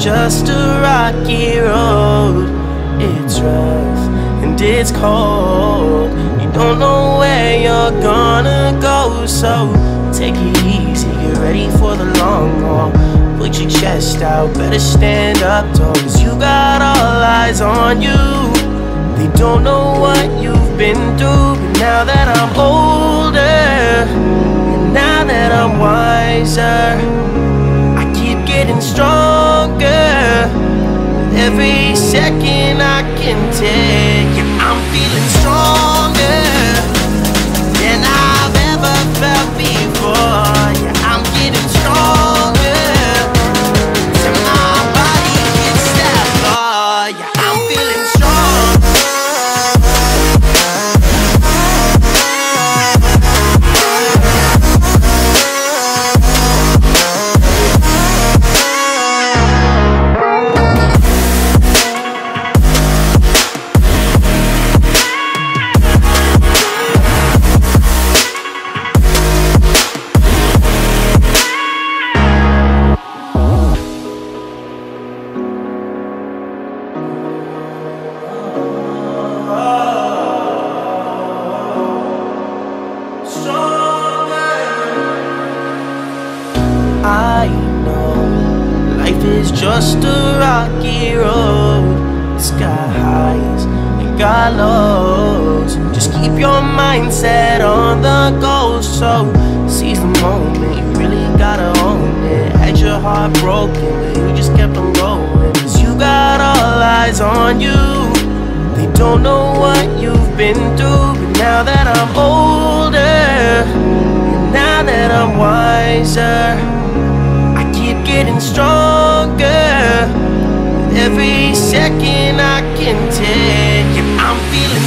just a rocky road. It's rough and it's cold. You don't know where you're gonna go, so take it easy. Get ready for the long haul. Put your chest out, better stand up tall, cause you got all eyes on you. They don't know what you've been through, but now that I'm older, and now that I'm wiser, I stronger. Every second I can take, yeah, life is just a rocky road. It's got highs and got lows. Just keep your mindset on the goal. So seize the moment, you really gotta own it. Had your heart broken, but you just kept on going. Cause you got all eyes on you. They don't know what you've been through, but now that I'm older, and now that I'm wiser. I keep getting stronger. Second I can take, yeah, I'm feeling.